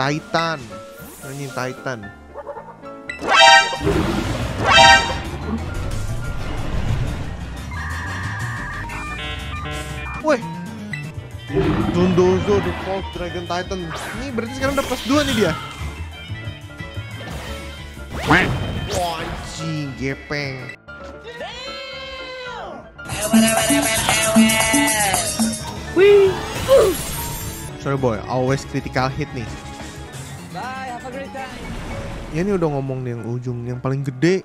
Titan. Anjing Titan. Weh. Dondozo The Fourth Dragon Titan. Ini berarti sekarang udah plus 2 nih dia. Wah, anjing, gepeng. Sorry boy, always critical hit nih. Bye, have a great time. Ya ini udah ngomong yang ujung yang paling gede.